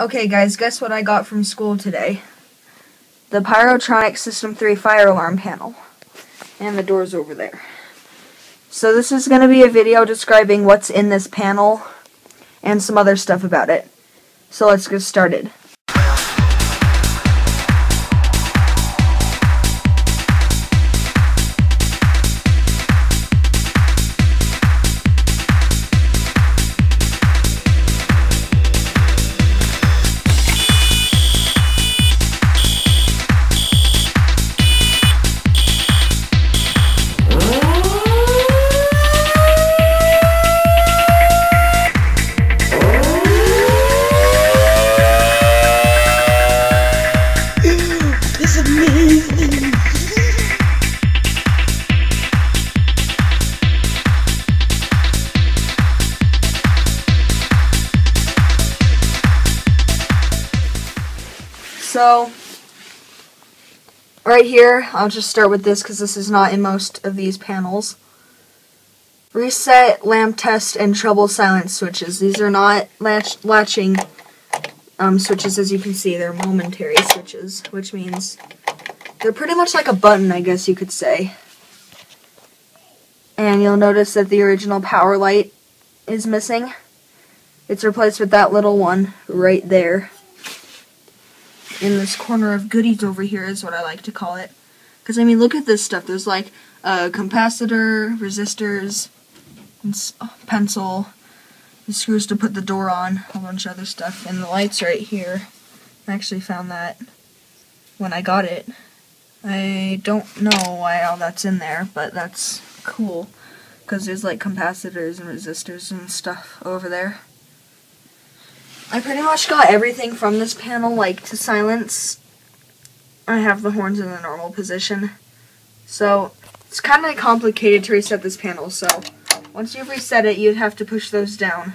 Okay guys, guess what I got from school today? The Pyrotronic System 3 fire alarm panel. And the door's over there. So this is going to be a video describing what's in this panel and some other stuff about it. So let's get started. So, right here, I'll just start with this because this is not in most of these panels. Reset, lamp test, and trouble silence switches. These are not latch latching um, switches, as you can see. They're momentary switches, which means they're pretty much like a button, I guess you could say. And you'll notice that the original power light is missing. It's replaced with that little one right there in this corner of goodies over here is what I like to call it. Because, I mean, look at this stuff. There's, like, a capacitor, resistors, oh, pencil, the screws to put the door on, a bunch of other stuff, and the lights right here. I actually found that when I got it. I don't know why all that's in there, but that's cool. Because there's, like, capacitors and resistors and stuff over there. I pretty much got everything from this panel, like to silence. I have the horns in the normal position. So, it's kind of complicated to reset this panel, so once you've reset it, you'd have to push those down.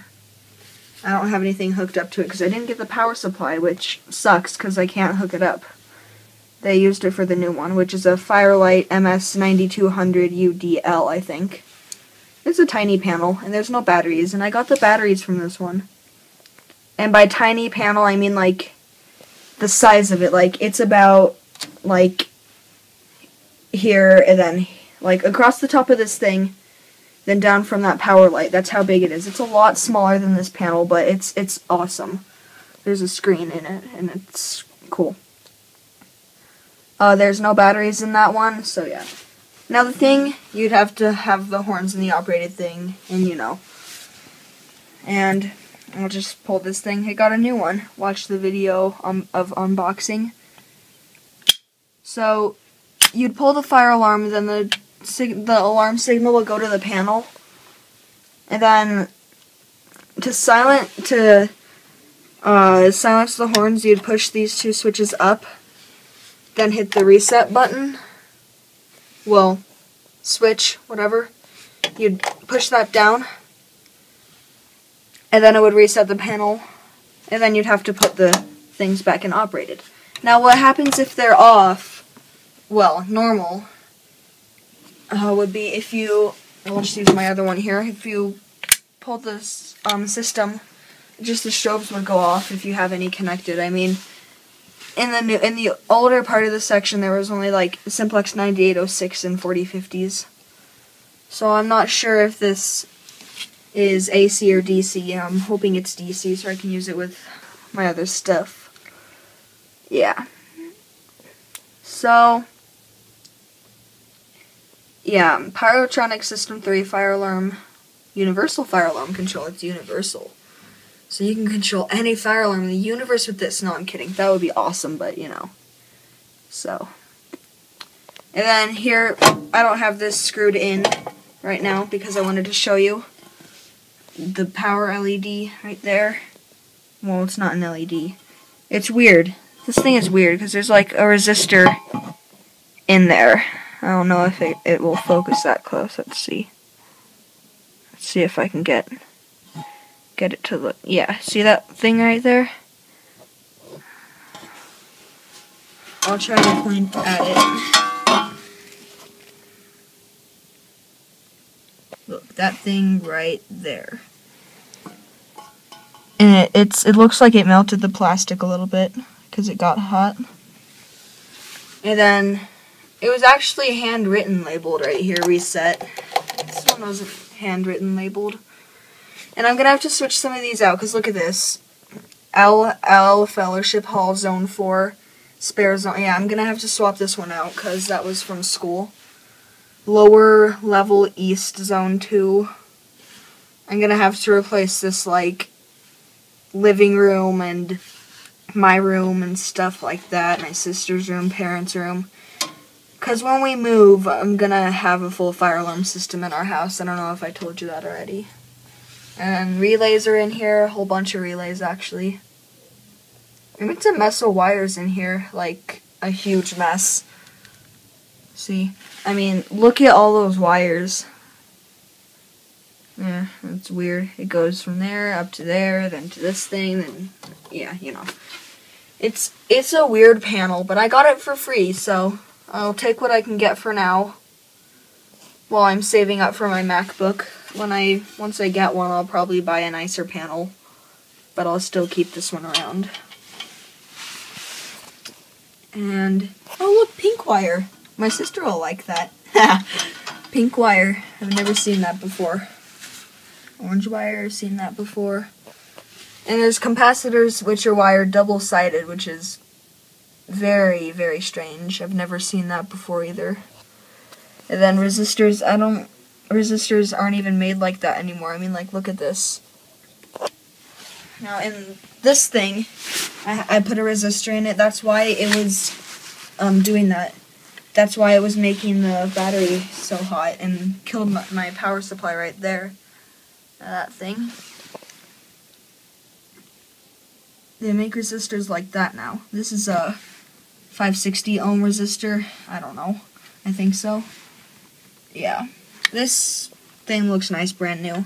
I don't have anything hooked up to it because I didn't get the power supply, which sucks because I can't hook it up. They used it for the new one, which is a Fire-Lite MS9200UDL, I think. It's a tiny panel, and there's no batteries, and I got the batteries from this one. And by tiny panel, I mean like the size of it. Like it's about like here and then like across the top of this thing, then down from that power light. That's how big it is. It's a lot smaller than this panel, but it's it's awesome. There's a screen in it, and it's cool. Uh, there's no batteries in that one, so yeah. Now the thing, you'd have to have the horns in the operated thing, and you know. And I'll just pull this thing. It got a new one. Watch the video um, of unboxing. So, you'd pull the fire alarm, then the the alarm signal will go to the panel, and then to silent to uh, silence the horns, you'd push these two switches up, then hit the reset button. Well, switch, whatever. You'd push that down and then it would reset the panel, and then you'd have to put the things back in operated. Now what happens if they're off, well, normal, uh, would be if you, I'll just use my other one here, if you pull this um, system, just the strobes would go off if you have any connected. I mean, in the new, in the older part of the section, there was only like Simplex 9806 and 4050s. So I'm not sure if this is AC or DC. I'm hoping it's DC so I can use it with my other stuff. Yeah. So, yeah, Pyrotronic System 3 Fire Alarm, Universal Fire Alarm Control. It's universal. So you can control any fire alarm in the universe with this. No, I'm kidding. That would be awesome, but you know. So. And then here, I don't have this screwed in right now because I wanted to show you the power LED right there. Well, it's not an LED. It's weird. This thing is weird because there's like a resistor in there. I don't know if it, it will focus that close. Let's see. Let's see if I can get get it to look. Yeah, see that thing right there? I'll try to point at it. Look, that thing right there. and it, it's it looks like it melted the plastic a little bit because it got hot. And then it was actually handwritten labeled right here, reset. This one wasn't handwritten labeled. And I'm gonna have to switch some of these out because look at this. L L Fellowship Hall Zone 4 Spare Zone. Yeah, I'm gonna have to swap this one out because that was from school. Lower level East Zone 2. I'm gonna have to replace this like living room and my room and stuff like that, my sister's room, parents' room. Because when we move, I'm to have a full fire alarm system in our house. I don't know if I told you that already. And relays are in here, a whole bunch of relays actually. And it's a mess of wires in here, like a huge mess. See? I mean, look at all those wires. Yeah, it's weird. It goes from there up to there, then to this thing, then yeah, you know. It's it's a weird panel, but I got it for free, so I'll take what I can get for now. While I'm saving up for my MacBook. When I once I get one, I'll probably buy a nicer panel, but I'll still keep this one around. And oh look, pink wire. My sister will like that. pink wire. I've never seen that before. Orange wire, seen that before. And there's capacitors which are wired double-sided, which is very, very strange. I've never seen that before either. And then resistors, I don't, resistors aren't even made like that anymore. I mean, like, look at this. Now, in this thing, I, I put a resistor in it. That's why it was um, doing that. That's why it was making the battery so hot and killed my, my power supply right there that thing. They make resistors like that now. This is a 560 ohm resistor. I don't know. I think so. Yeah. This thing looks nice, brand new.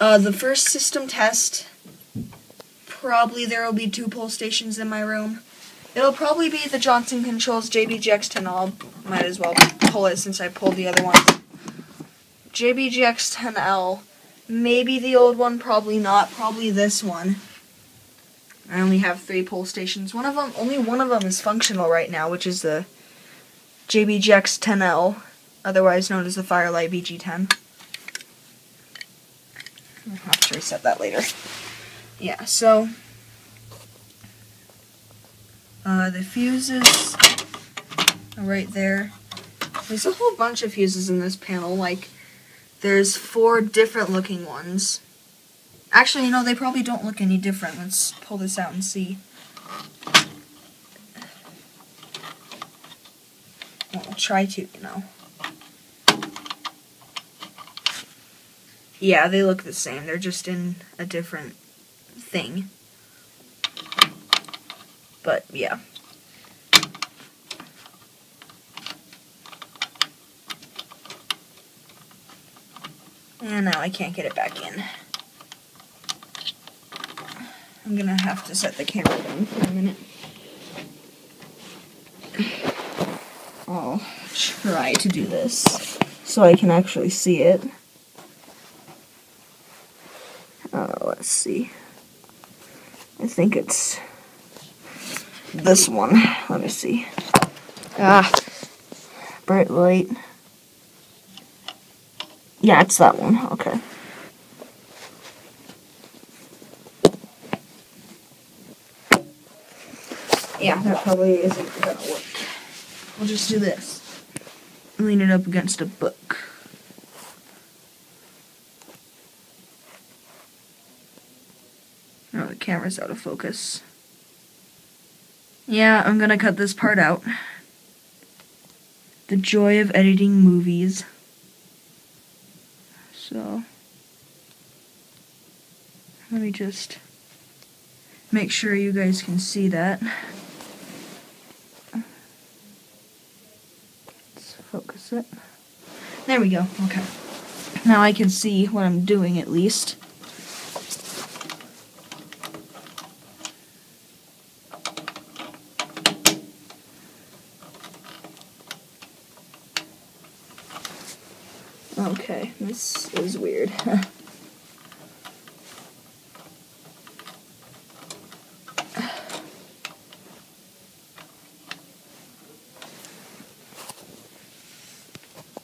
Uh, the first system test, probably there will be two pull stations in my room. It'll probably be the Johnson Controls JBGX10L. Might as well pull it since I pulled the other one. JBGX10L Maybe the old one, probably not. Probably this one. I only have three pull stations. One of them, only one of them is functional right now, which is the JBGX 10L, otherwise known as the Fire-Lite BG10. I'll have to reset that later. Yeah, so uh, the fuses are right there. There's a whole bunch of fuses in this panel, like there's four different looking ones. Actually, you know, they probably don't look any different. Let's pull this out and see. Well, I'll try to, you know. Yeah, they look the same. They're just in a different thing. But, yeah. And now I can't get it back in. I'm gonna have to set the camera down for a minute. I'll try to do this so I can actually see it. Uh, let's see. I think it's this one. Let me see. Ah, bright light. Yeah, it's that one. Okay. Yeah, that probably isn't gonna work. We'll just do this. Lean it up against a book. Oh, the camera's out of focus. Yeah, I'm gonna cut this part out. The joy of editing movies. So let me just make sure you guys can see that. Let's focus it. There we go. Okay. Now I can see what I'm doing at least. Okay, this is weird.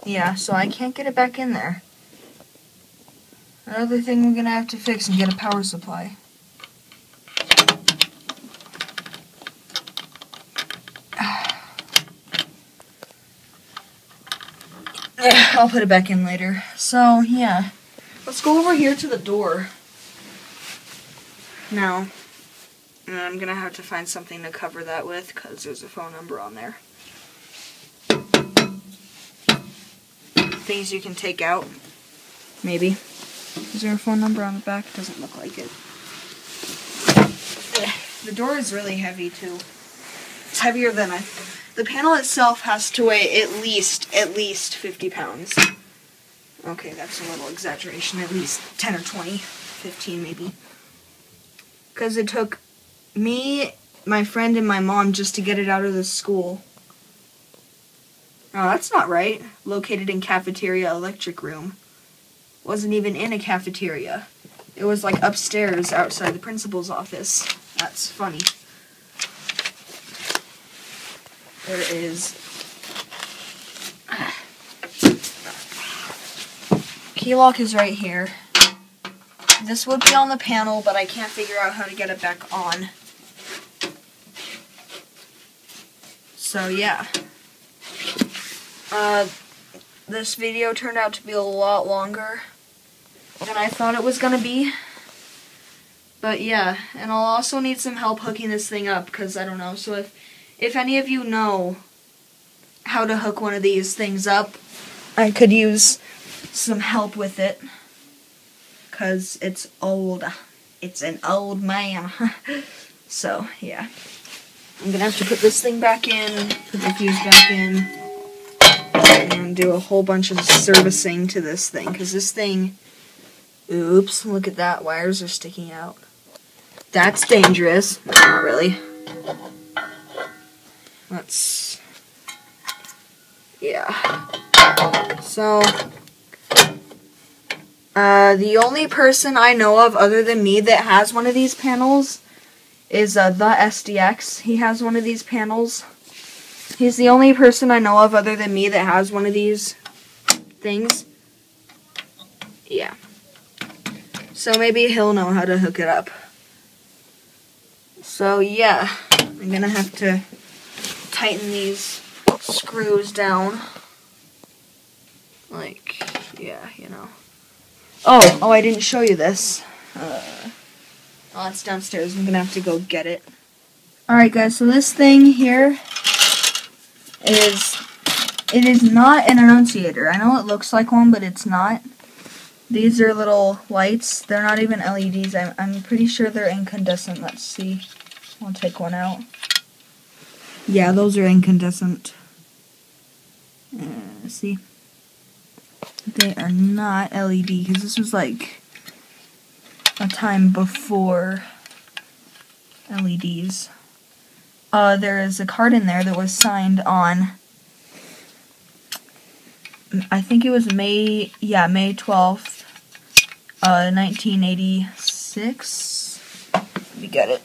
yeah, so I can't get it back in there. Another thing we're gonna have to fix and get a power supply. I'll put it back in later. So, yeah. Let's go over here to the door. Now, I'm gonna have to find something to cover that with because there's a phone number on there. Things you can take out. Maybe. Is there a phone number on the back? Doesn't look like it. The door is really heavy too. It's heavier than I. The panel itself has to weigh at least at least 50 pounds. Okay, that's a little exaggeration. At least 10 or 20, 15 maybe. Because it took me, my friend, and my mom just to get it out of the school. Oh, that's not right. Located in cafeteria electric room. Wasn't even in a cafeteria. It was like upstairs outside the principal's office. That's funny. There is key lock is right here. This would be on the panel, but I can't figure out how to get it back on. So yeah. Uh, this video turned out to be a lot longer than I thought it was gonna be. But yeah, and I'll also need some help hooking this thing up because I don't know. So if if any of you know how to hook one of these things up, I could use some help with it because it's old. It's an old man. so yeah, I'm gonna have to put this thing back in, put the fuse back in, and do a whole bunch of servicing to this thing because this thing. Oops! Look at that. Wires are sticking out. That's dangerous. Not really. Let's. Yeah. So. Uh, the only person I know of other than me that has one of these panels is uh, the SDX. He has one of these panels. He's the only person I know of other than me that has one of these things. Yeah. So maybe he'll know how to hook it up. So yeah, I'm gonna have to tighten these screws down. Like, yeah, you know. Oh, oh, I didn't show you this. Uh, oh, it's downstairs. I'm gonna have to go get it. Alright guys, so this thing here is, it is not an annunciator. I know it looks like one, but it's not. These are little lights. They're not even LEDs. I'm, I'm pretty sure they're incandescent. Let's see. I'll take one out. Yeah, those are incandescent. Uh, see? They are not LED because this was like a time before LEDs. Uh, there is a card in there that was signed on, I think it was May, yeah, May 12th, uh, 1986. Let me get it.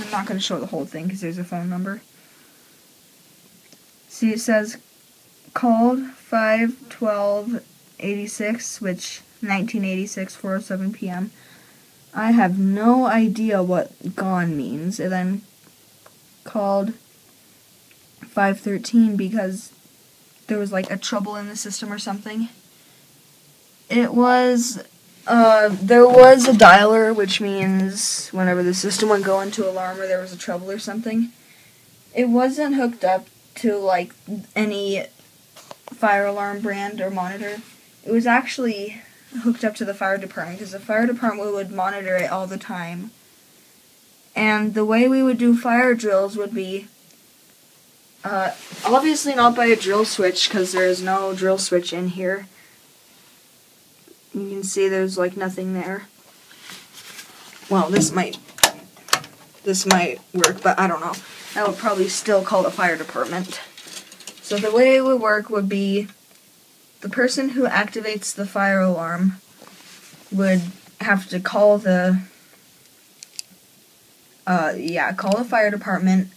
I'm not going to show the whole thing because there's a phone number. See, it says called 51286, which 1986, 407 p.m. I have no idea what gone means. And then called 513 because there was like a trouble in the system or something. It was uh, there was a dialer, which means whenever the system would go into alarm or there was a trouble or something. It wasn't hooked up to like any fire alarm brand or monitor. It was actually hooked up to the fire department because the fire department would monitor it all the time. And the way we would do fire drills would be uh, obviously not by a drill switch because there is no drill switch in here. You can see there's like nothing there. Well, this might this might work, but I don't know. I would probably still call the fire department. So the way it would work would be the person who activates the fire alarm would have to call the uh yeah, call the fire department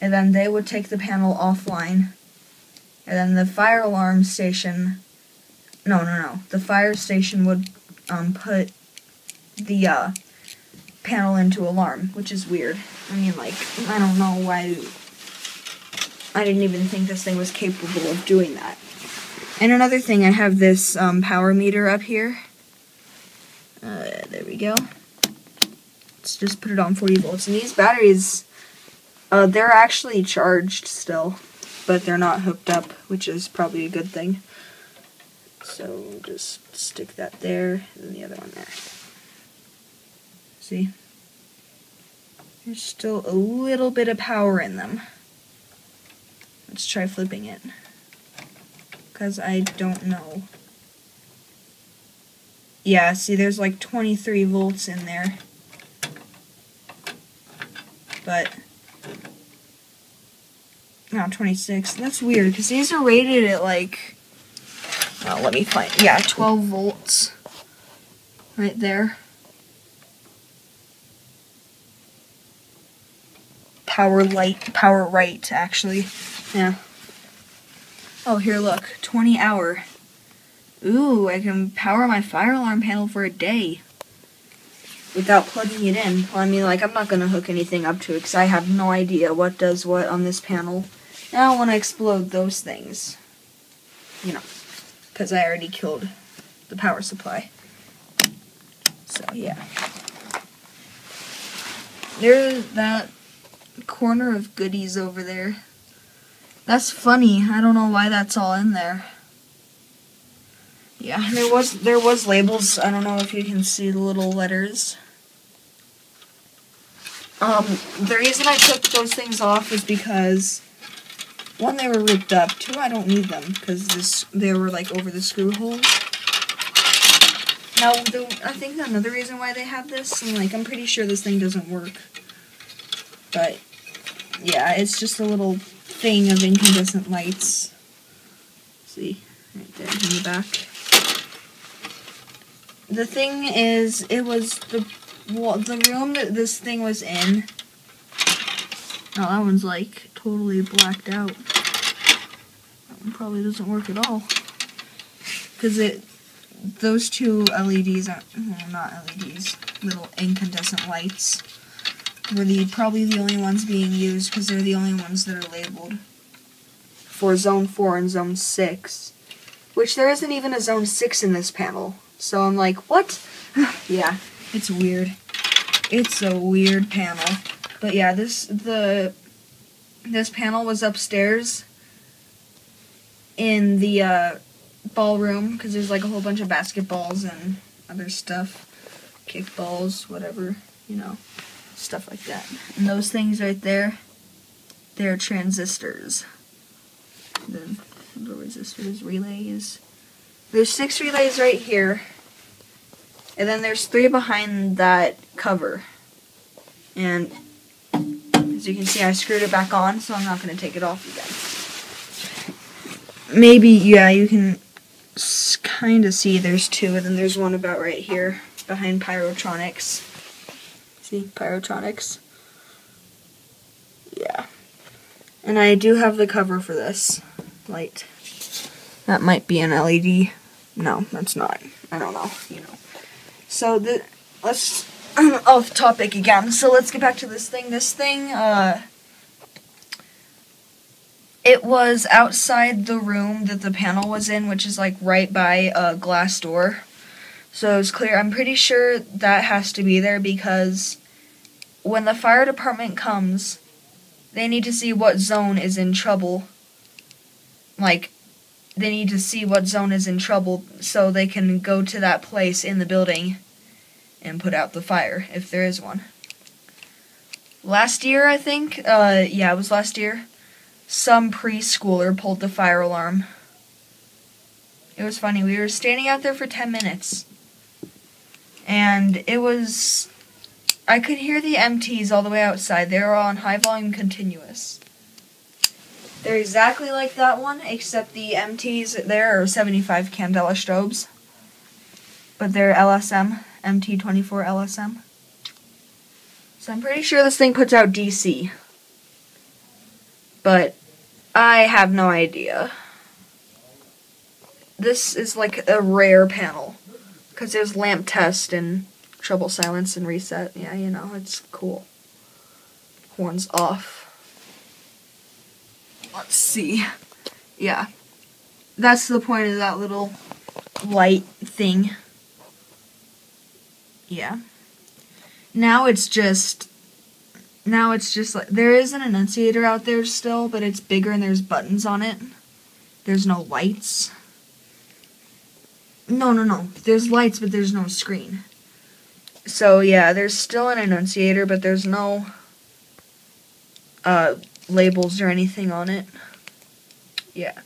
and then they would take the panel offline And then the fire alarm station, no, no, no, the fire station would um, put the uh, panel into alarm, which is weird. I mean, like, I don't know why. I didn't even think this thing was capable of doing that. And another thing, I have this um, power meter up here. Uh, there we go. Let's just put it on 40 volts. And these batteries, uh, they're actually charged still, but they're not hooked up, which is probably a good thing. So just stick that there, and the other one there. See? There's still a little bit of power in them. Let's try flipping it. Because I don't know. Yeah, see there's like 23 volts in there. But, Now 26. That's weird, because these are rated at like, oh, let me find, yeah, 12 volts. Right there. Power light, power right, actually. Yeah. Oh, here, look. 20 hour. Ooh, I can power my fire alarm panel for a day. Without plugging it in. Well, I mean, like, I'm not going to hook anything up to it because I have no idea what does what on this panel. I don't want to explode those things. You know. Because I already killed the power supply. So, yeah. There's that corner of goodies over there. That's funny. I don't know why that's all in there. Yeah, there was there was labels. I don't know if you can see the little letters. Um, the reason I took those things off is because one, they were ripped up. Two, I don't need them because this they were like over the screw holes. Now, the, I think another reason why they have this, and like I'm pretty sure this thing doesn't work, but yeah, it's just a little thing of incandescent lights. See, right there in the back. The thing is, it was the well, the room that this thing was in. Oh, that one's like totally blacked out. That one probably doesn't work at all. Because it, those two LEDs are well, not LEDs, little incandescent lights were the probably the only ones being used because they're the only ones that are labeled for zone 4 and zone 6 which there isn't even a zone 6 in this panel so I'm like what yeah it's weird it's a weird panel but yeah this the this panel was upstairs in the uh, ballroom because there's like a whole bunch of basketballs and other stuff kickballs whatever you know stuff like that. And those things right there, they're transistors. The, the resistors, relays. There's six relays right here. And then there's three behind that cover. And as you can see, I screwed it back on, so I'm not going to take it off again. Maybe, yeah, you can kind of see there's two, and then there's one about right here behind Pyrotronics. See, Pyrotronics. Yeah. And I do have the cover for this light. That might be an LED. No, that's not. I don't know, you know. So the let's off topic again. So let's get back to this thing. This thing, uh it was outside the room that the panel was in, which is like right by a glass door. So it's clear. I'm pretty sure that has to be there because when the fire department comes, they need to see what zone is in trouble. Like, they need to see what zone is in trouble so they can go to that place in the building and put out the fire, if there is one. Last year, I think, uh, yeah, it was last year, some preschooler pulled the fire alarm. It was funny. We were standing out there for 10 minutes and it was I could hear the MTs all the way outside. They were on high volume continuous. They're exactly like that one, except the MTs there are 75 candela strobes. But they're LSM, MT24 LSM. So I'm pretty sure this thing puts out DC. But I have no idea. this is like a rare panel because there's lamp test and trouble silence and reset. Yeah, you know, it's cool. Horns off. Let's see. Yeah. That's the point of that little light thing. Yeah. Now it's just now it's just like there is an annunciator out there still, but it's bigger and there's buttons on it. There's no lights. No, no, no. There's lights, but there's no screen. So yeah, there's still an annunciator, but there's no uh, labels or anything on it. Yeah.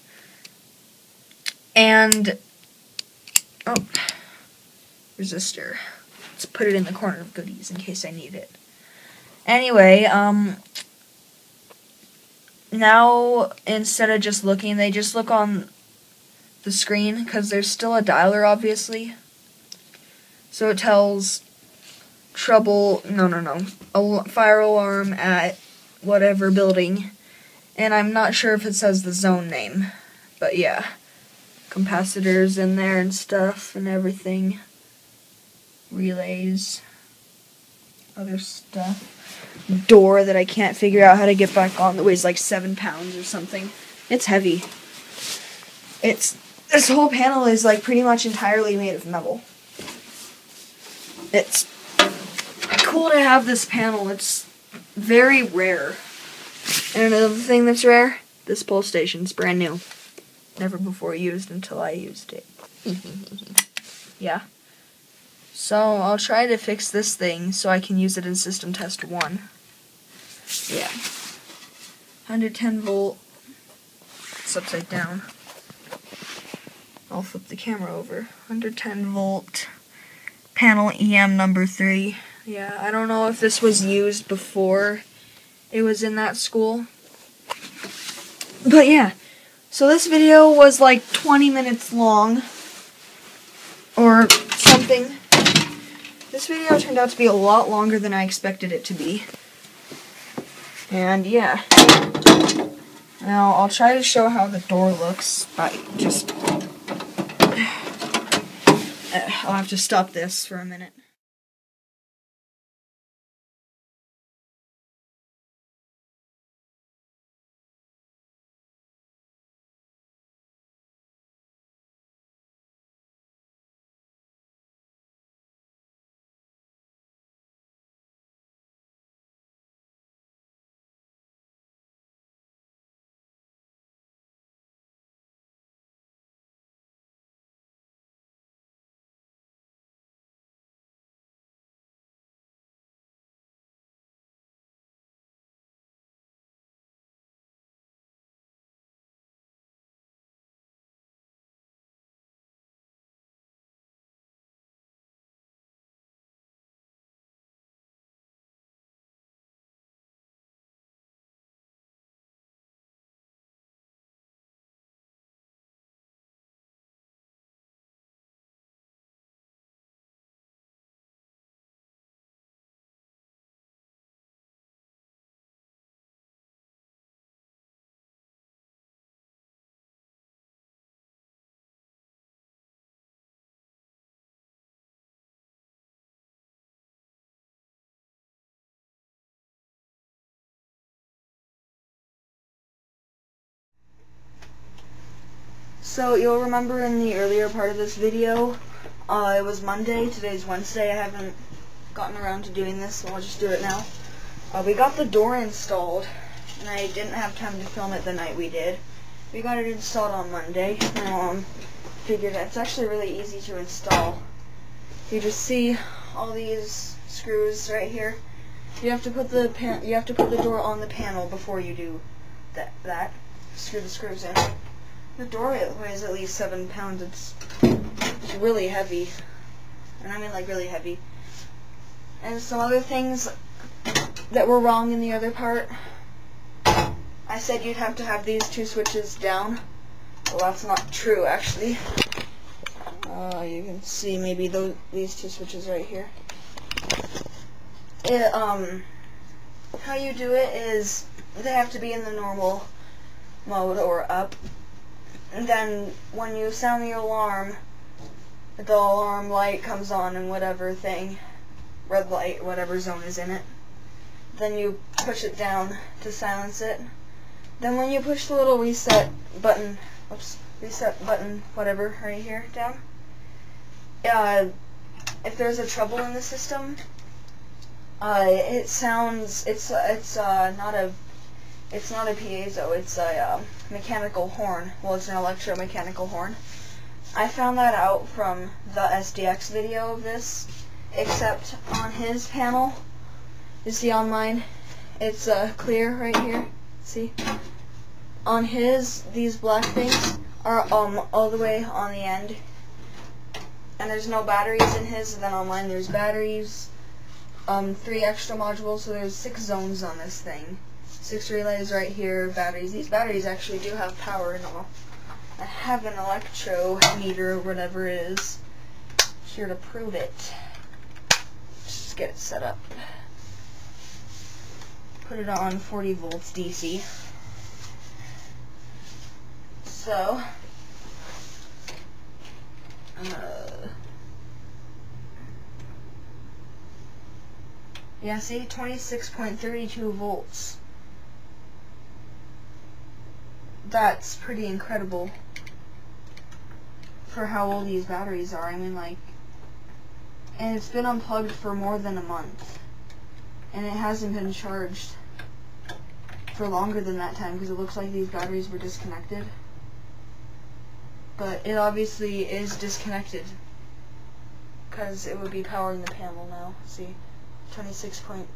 And oh, resistor. Put it in the corner of goodies in case I need it. Anyway, um, now instead of just looking, they just look on the screen because there's still a dialer, obviously. So it tells trouble, no, no, no, a fire alarm at whatever building. And I'm not sure if it says the zone name, but yeah. Capacitors in there and stuff and everything. Relays. Other stuff. Door that I can't figure out how to get back on that weighs like seven pounds or something. It's heavy. It's this whole panel is like pretty much entirely made of metal. It's cool to have this panel. It's very rare. And another thing that's rare, this pull station's brand new. Never before used until I used it. yeah. So I'll try to fix this thing so I can use it in system test 1. Yeah. 110 volt. It's upside down. I'll flip the camera over. 110 volt panel EM number 3. Yeah, I don't know if this was used before it was in that school. But yeah, so this video was like 20 minutes long or something. This video turned out to be a lot longer than I expected it to be. And yeah. Now I'll try to show how the door looks by just... I'll have to stop this for a minute. So you'll remember in the earlier part of this video, uh, it was Monday, today's Wednesday, I haven't gotten around to doing this, so I'll just do it now. Uh, we got the door installed, and I didn't have time to film it the night we did. We got it installed on Monday, um, figured it's actually really easy to install. You just see all these screws right here. You have to put the pan you have to put the door on the panel before you do that. That screw the screws in. The door weighs at least seven pounds. It's, really heavy. And I mean like really heavy. And some other things that were wrong in the other part. I said you'd have to have these two switches down. Well, that's not true, actually. Uh, you can see maybe those, these two switches right here. It, um, how you do it is they have to be in the normal mode or up and then when you sound the alarm, the alarm light comes on and whatever thing, red light, whatever zone is in it. Then you push it down to silence it. Then when you push the little reset button, oops, reset button, whatever, right here, down, uh, if there's a trouble in the system, uh, it sounds, it's, it's, uh, not a, it's not a piezo, it's a, uh, mechanical horn. Well, it's an electromechanical horn. I found that out from the SDX video of this, except on his panel, you see on mine, it's, uh, clear right here, see? On his, these black things are, um, all the way on the end, and there's no batteries in his, and then on mine there's batteries, um, three extra modules, so there's six zones on this thing. Six relays right here, batteries. These batteries actually do have power and all. I have an electro meter, whatever it is, here to prove it. Just get it set up. Put it on 40 volts DC. So, uh, Yeah, see, 26.32 volts. That's pretty incredible for how old these batteries are. I mean, like, and it's been unplugged for more than a month. And it hasn't been charged for longer than that time because it looks like these batteries were disconnected. But it obviously is disconnected because it would be powering the panel now. See? 26.33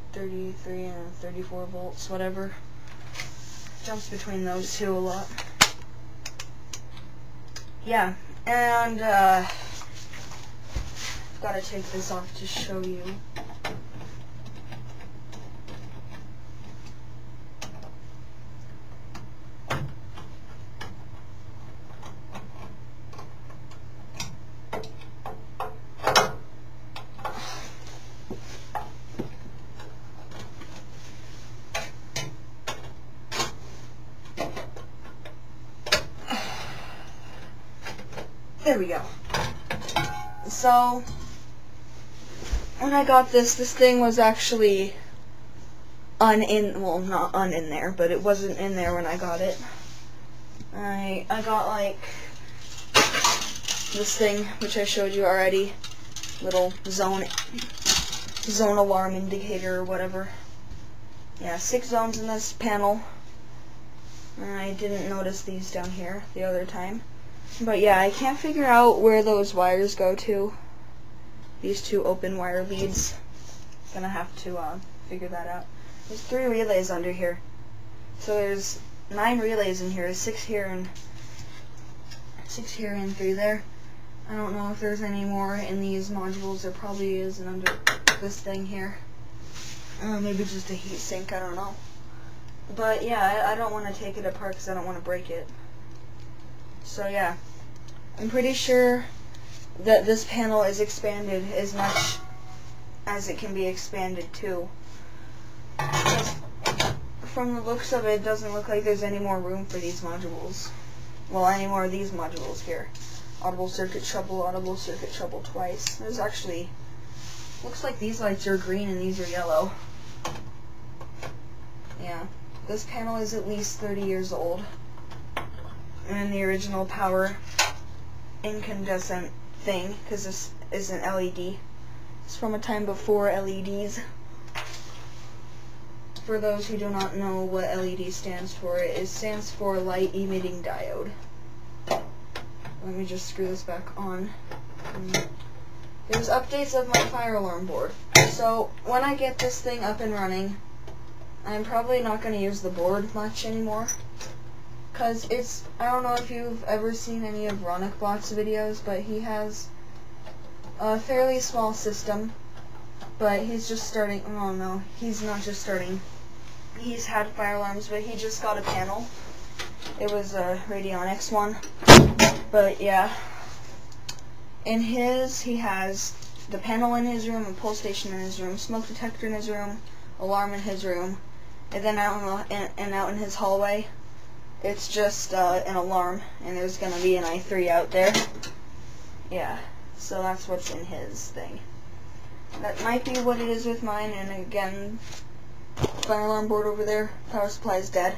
and 34 volts, whatever. Jumps between those two a lot. Yeah, and uh, gotta take this off to show you. There we go. So, when I got this, this thing was actually un in well not un in there, but it wasn't in there when I got it. I I got like this thing which I showed you already, little zone zone alarm indicator or whatever. Yeah, six zones in this panel. I didn't notice these down here the other time. But yeah, I can't figure out where those wires go to. These two open wire leads. Gonna have to uh, figure that out. There's three relays under here. So there's nine relays in here, six here and six here and three there. I don't know if there's any more in these modules. There probably is and under this thing here. Or maybe just a heat sink, I don't know. But yeah, I, I don't want to take it apart because I don't want to break it. So yeah, I'm pretty sure that this panel is expanded as much as it can be expanded to. From the looks of it, it doesn't look like there's any more room for these modules. Well, any more of these modules here. Audible circuit trouble, audible circuit trouble twice. There's actually, looks like these lights are green and these are yellow. Yeah, this panel is at least 30 years old and the original power incandescent thing because this is an LED. It's from a time before LEDs. For those who do not know what LED stands for, it stands for light emitting diode. Let me just screw this back on. There's updates of my fire alarm board. So when I get this thing up and running, I'm probably not going to use the board much anymore. Because it's, I don't know if you've ever seen any of RonicBot's videos, but he has a fairly small system. But he's just starting, oh no, he's not just starting. He's had fire alarms, but he just got a panel. It was a Radionics one. But yeah. In his, he has the panel in his room, a pull station in his room, smoke detector in his room, alarm in his room, and then out in, the, and out in his hallway, It's just uh, an alarm, and there's gonna be an i3 out there. Yeah, so that's what's in his thing. That might be what it is with mine, and again, fire alarm board over there, power supply is dead.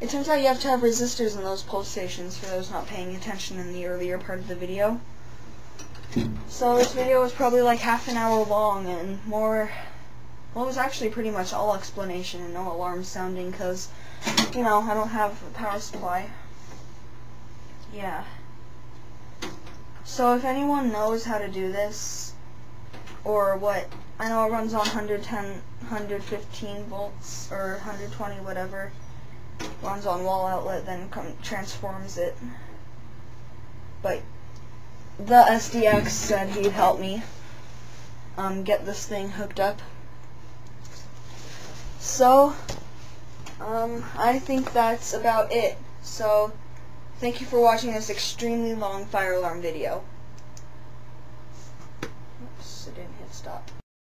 It turns out you have to have resistors in those pull stations for those not paying attention in the earlier part of the video. So this video was probably like half an hour long and more, well it was actually pretty much all explanation and no alarm sounding because, you know, I don't have a power supply. Yeah. So if anyone knows how to do this, or what, I know it runs on 110, 115 volts, or 120, whatever, runs on wall outlet, then transforms it. But the SDX said he'd help me um, get this thing hooked up. So, um, I think that's about it. So, thank you for watching this extremely long fire alarm video. Oops, I didn't hit stop.